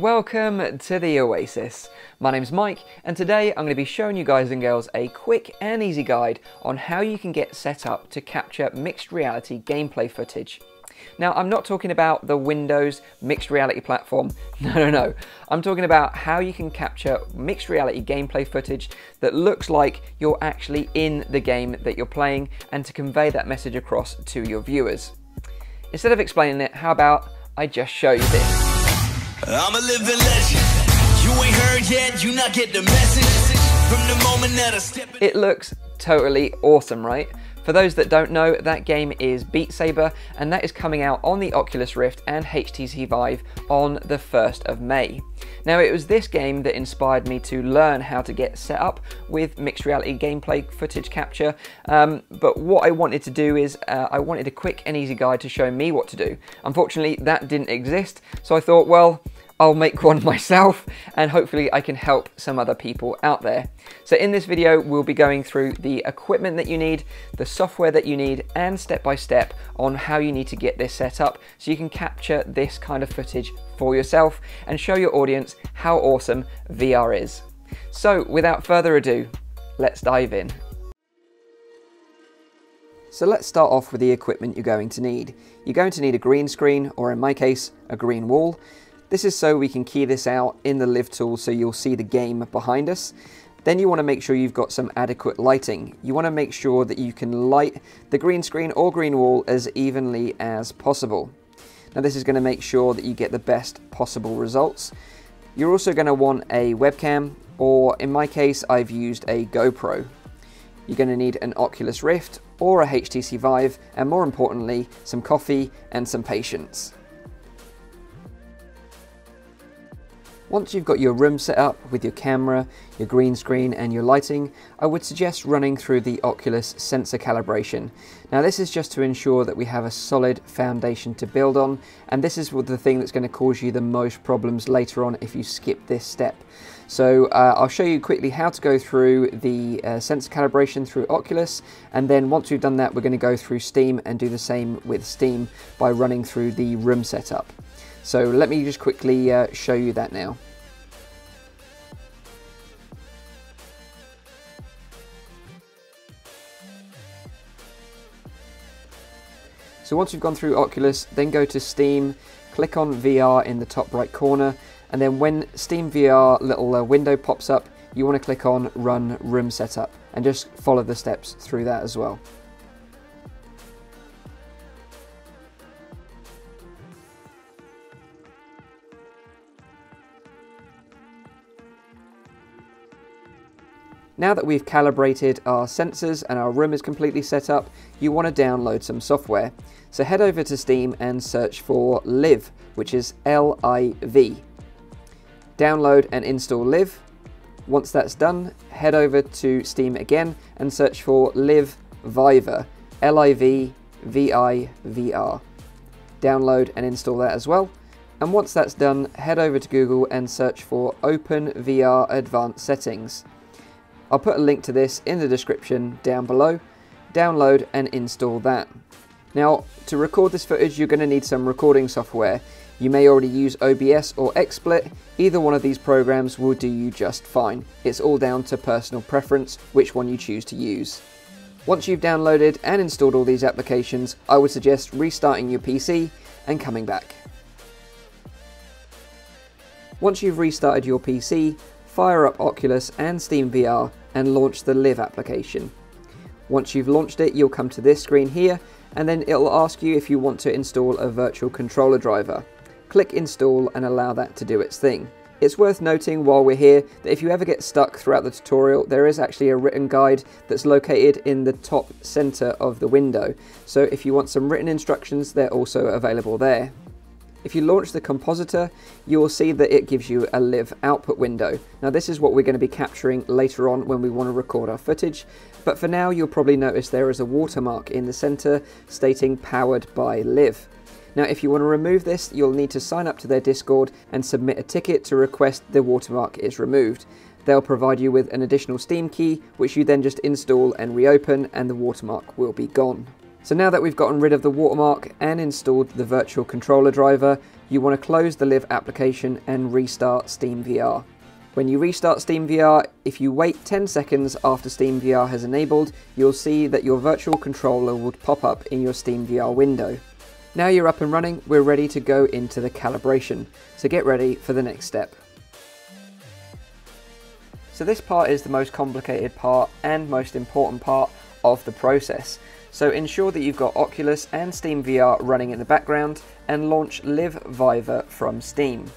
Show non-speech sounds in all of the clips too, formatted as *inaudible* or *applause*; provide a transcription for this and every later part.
welcome to the Oasis. My name's Mike and today I'm going to be showing you guys and girls a quick and easy guide on how you can get set up to capture mixed reality gameplay footage. Now I'm not talking about the Windows mixed reality platform, *laughs* no no no, I'm talking about how you can capture mixed reality gameplay footage that looks like you're actually in the game that you're playing and to convey that message across to your viewers. Instead of explaining it, how about I just show you this. I'm a living legend. You ain't heard yet, you not get the message. From the moment that I step It looks totally awesome, right? For those that don't know, that game is Beat Saber, and that is coming out on the Oculus Rift and HTC Vive on the 1st of May. Now, it was this game that inspired me to learn how to get set up with mixed reality gameplay footage capture, um, but what I wanted to do is uh, I wanted a quick and easy guide to show me what to do. Unfortunately, that didn't exist, so I thought, well, I'll make one *laughs* myself and hopefully I can help some other people out there. So in this video, we'll be going through the equipment that you need, the software that you need, and step by step on how you need to get this set up so you can capture this kind of footage for yourself and show your audience how awesome VR is. So without further ado, let's dive in. So let's start off with the equipment you're going to need. You're going to need a green screen, or in my case, a green wall. This is so we can key this out in the LIV tool so you'll see the game behind us. Then you want to make sure you've got some adequate lighting. You want to make sure that you can light the green screen or green wall as evenly as possible. Now this is going to make sure that you get the best possible results. You're also going to want a webcam or in my case I've used a GoPro. You're going to need an Oculus Rift or a HTC Vive and more importantly some coffee and some patience. Once you've got your room set up with your camera, your green screen and your lighting, I would suggest running through the Oculus sensor calibration. Now this is just to ensure that we have a solid foundation to build on and this is the thing that's going to cause you the most problems later on if you skip this step. So uh, I'll show you quickly how to go through the uh, sensor calibration through Oculus and then once we've done that we're going to go through Steam and do the same with Steam by running through the room setup. So let me just quickly uh, show you that now. So once you've gone through Oculus, then go to Steam, click on VR in the top right corner, and then when Steam VR little uh, window pops up, you want to click on Run Room Setup, and just follow the steps through that as well. Now that we've calibrated our sensors and our room is completely set up, you want to download some software. So head over to Steam and search for LIV, which is L-I-V. Download and install LIV. Once that's done, head over to Steam again and search for LIV VIVR, L-I-V-V-I-V-R. Download and install that as well. And once that's done, head over to Google and search for Open VR Advanced Settings. I'll put a link to this in the description down below. Download and install that. Now, to record this footage, you're going to need some recording software. You may already use OBS or XSplit. Either one of these programs will do you just fine. It's all down to personal preference, which one you choose to use. Once you've downloaded and installed all these applications, I would suggest restarting your PC and coming back. Once you've restarted your PC, fire up Oculus and Steam VR and launch the LIV application. Once you've launched it, you'll come to this screen here, and then it'll ask you if you want to install a virtual controller driver. Click install and allow that to do its thing. It's worth noting while we're here that if you ever get stuck throughout the tutorial, there is actually a written guide that's located in the top center of the window. So if you want some written instructions, they're also available there. If you launch the compositor, you will see that it gives you a live output window. Now this is what we're going to be capturing later on when we want to record our footage, but for now you'll probably notice there is a watermark in the center stating powered by LIV. Now if you want to remove this, you'll need to sign up to their Discord and submit a ticket to request the watermark is removed. They'll provide you with an additional Steam key, which you then just install and reopen and the watermark will be gone. So now that we've gotten rid of the watermark and installed the virtual controller driver, you want to close the LIV application and restart SteamVR. When you restart SteamVR, if you wait 10 seconds after SteamVR has enabled, you'll see that your virtual controller would pop up in your SteamVR window. Now you're up and running, we're ready to go into the calibration. So get ready for the next step. So this part is the most complicated part and most important part of the process. So ensure that you've got Oculus and Steam VR running in the background and launch LIV VIVR from Steam.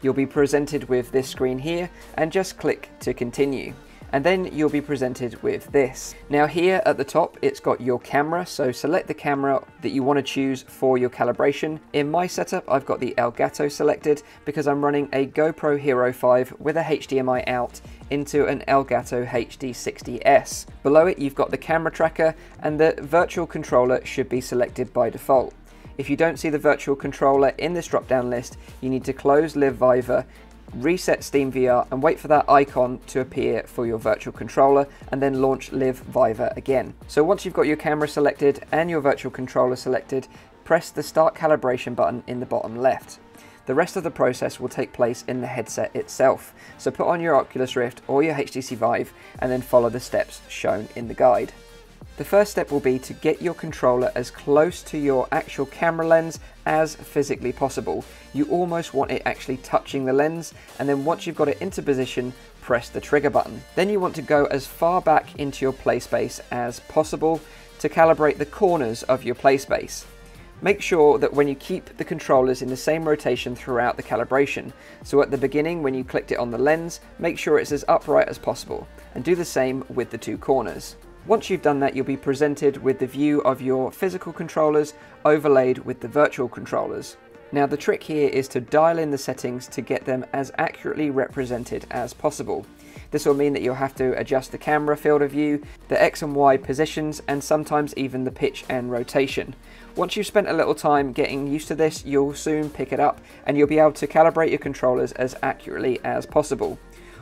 You'll be presented with this screen here and just click to continue. And then you'll be presented with this. Now here at the top, it's got your camera. So select the camera that you want to choose for your calibration. In my setup, I've got the Elgato selected because I'm running a GoPro Hero 5 with a HDMI out into an Elgato HD60S. Below it, you've got the camera tracker and the virtual controller should be selected by default. If you don't see the virtual controller in this drop-down list, you need to close LIV VIVR, reset SteamVR and wait for that icon to appear for your virtual controller and then launch LIV VIVR again. So once you've got your camera selected and your virtual controller selected, press the Start Calibration button in the bottom left. The rest of the process will take place in the headset itself, so put on your Oculus Rift or your HTC Vive and then follow the steps shown in the guide. The first step will be to get your controller as close to your actual camera lens as physically possible. You almost want it actually touching the lens and then once you've got it into position, press the trigger button. Then you want to go as far back into your play space as possible to calibrate the corners of your play space. Make sure that when you keep the controllers in the same rotation throughout the calibration, so at the beginning when you clicked it on the lens, make sure it's as upright as possible, and do the same with the two corners. Once you've done that, you'll be presented with the view of your physical controllers overlaid with the virtual controllers. Now the trick here is to dial in the settings to get them as accurately represented as possible. This will mean that you'll have to adjust the camera field of view, the X and Y positions, and sometimes even the pitch and rotation. Once you've spent a little time getting used to this, you'll soon pick it up and you'll be able to calibrate your controllers as accurately as possible.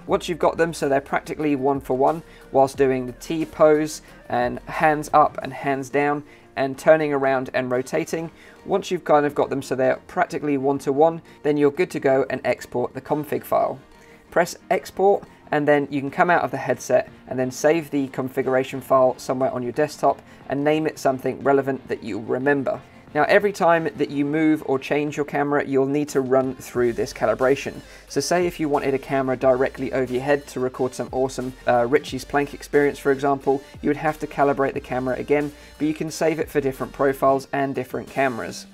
Once you've got them so they're practically one for one whilst doing the T pose and hands up and hands down and turning around and rotating, once you've kind of got them so they're practically one to one, then you're good to go and export the config file. Press export and then you can come out of the headset and then save the configuration file somewhere on your desktop and name it something relevant that you'll remember. Now every time that you move or change your camera, you'll need to run through this calibration. So say if you wanted a camera directly over your head to record some awesome uh, Richie's Plank experience, for example, you would have to calibrate the camera again, but you can save it for different profiles and different cameras.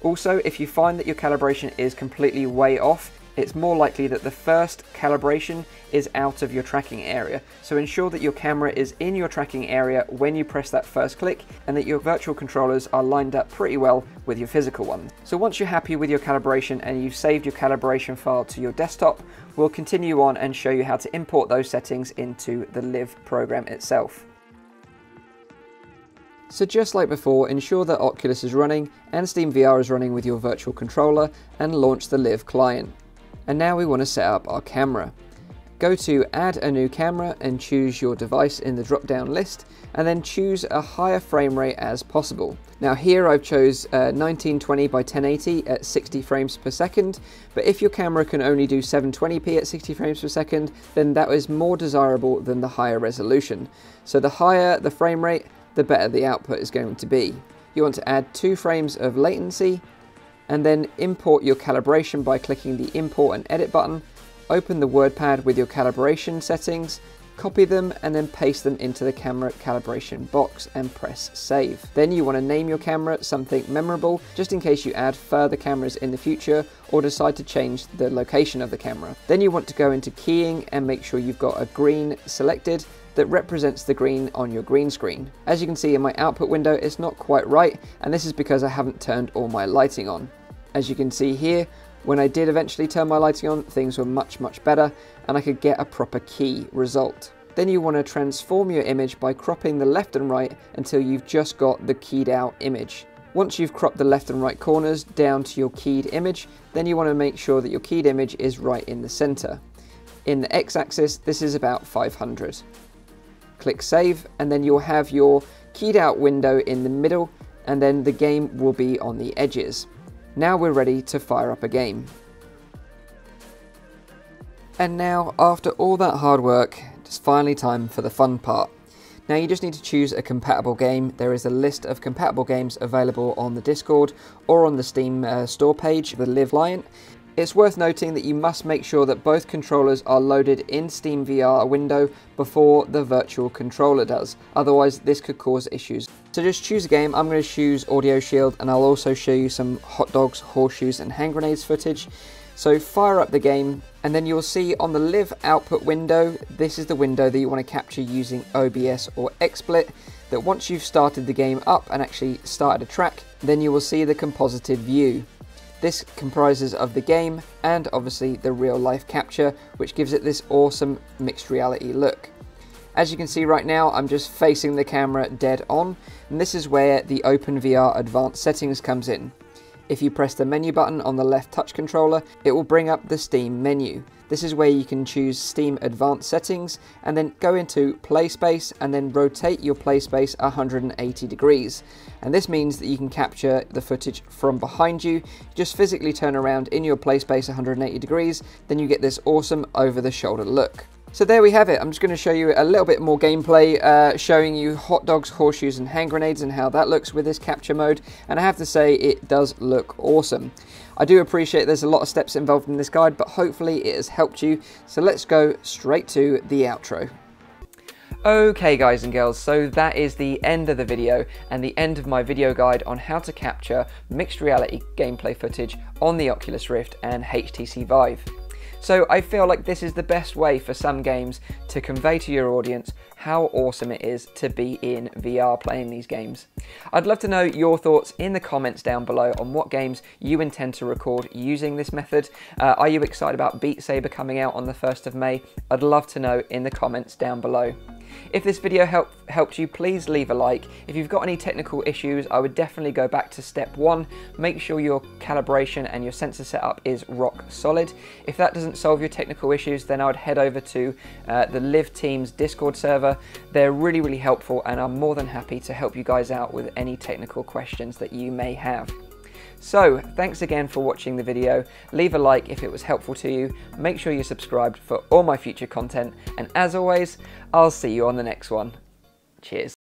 Also, if you find that your calibration is completely way off, it's more likely that the first calibration is out of your tracking area. So ensure that your camera is in your tracking area when you press that first click and that your virtual controllers are lined up pretty well with your physical one. So once you're happy with your calibration and you've saved your calibration file to your desktop, we'll continue on and show you how to import those settings into the LIV program itself. So just like before, ensure that Oculus is running and SteamVR is running with your virtual controller and launch the LIV client. And now we want to set up our camera. Go to add a new camera and choose your device in the drop down list and then choose a higher frame rate as possible. Now here I've chose uh, 1920 by 1080 at 60 frames per second, but if your camera can only do 720p at 60 frames per second, then that is more desirable than the higher resolution. So the higher the frame rate, the better the output is going to be. You want to add two frames of latency and then import your calibration by clicking the import and edit button, open the WordPad with your calibration settings, copy them and then paste them into the camera calibration box and press save. Then you want to name your camera something memorable just in case you add further cameras in the future or decide to change the location of the camera. Then you want to go into keying and make sure you've got a green selected that represents the green on your green screen. As you can see in my output window, it's not quite right, and this is because I haven't turned all my lighting on. As you can see here, when I did eventually turn my lighting on, things were much, much better, and I could get a proper key result. Then you want to transform your image by cropping the left and right until you've just got the keyed out image. Once you've cropped the left and right corners down to your keyed image, then you want to make sure that your keyed image is right in the center. In the x-axis, this is about 500. Click save, and then you'll have your keyed out window in the middle, and then the game will be on the edges. Now we're ready to fire up a game. And now, after all that hard work, it's finally time for the fun part. Now you just need to choose a compatible game. There is a list of compatible games available on the Discord or on the Steam uh, store page, the Live Lion. It's worth noting that you must make sure that both controllers are loaded in Steam VR window before the virtual controller does, otherwise this could cause issues. So just choose a game, I'm going to choose Audioshield and I'll also show you some hot dogs, horseshoes and hand grenades footage. So fire up the game and then you'll see on the live output window, this is the window that you want to capture using OBS or XSplit, that once you've started the game up and actually started a track, then you will see the composited view. This comprises of the game and obviously the real life capture, which gives it this awesome mixed reality look. As you can see right now, I'm just facing the camera dead on, and this is where the OpenVR Advanced Settings comes in. If you press the menu button on the left touch controller, it will bring up the Steam menu. This is where you can choose Steam Advanced Settings and then go into Play Space and then rotate your play space 180 degrees. And this means that you can capture the footage from behind you. Just physically turn around in your play space 180 degrees, then you get this awesome over the shoulder look. So there we have it. I'm just going to show you a little bit more gameplay, uh, showing you hot dogs, horseshoes and hand grenades and how that looks with this capture mode. And I have to say, it does look awesome. I do appreciate there's a lot of steps involved in this guide, but hopefully it has helped you. So let's go straight to the outro. Okay guys and girls, so that is the end of the video and the end of my video guide on how to capture mixed reality gameplay footage on the Oculus Rift and HTC Vive. So I feel like this is the best way for some games to convey to your audience how awesome it is to be in VR playing these games. I'd love to know your thoughts in the comments down below on what games you intend to record using this method. Uh, are you excited about Beat Saber coming out on the 1st of May? I'd love to know in the comments down below. If this video help, helped you, please leave a like. If you've got any technical issues, I would definitely go back to step one. Make sure your calibration and your sensor setup is rock solid. If that doesn't solve your technical issues, then I would head over to uh, the LIV Teams Discord server. They're really, really helpful and I'm more than happy to help you guys out with any technical questions that you may have. So, thanks again for watching the video. Leave a like if it was helpful to you. Make sure you're subscribed for all my future content. And as always, I'll see you on the next one. Cheers.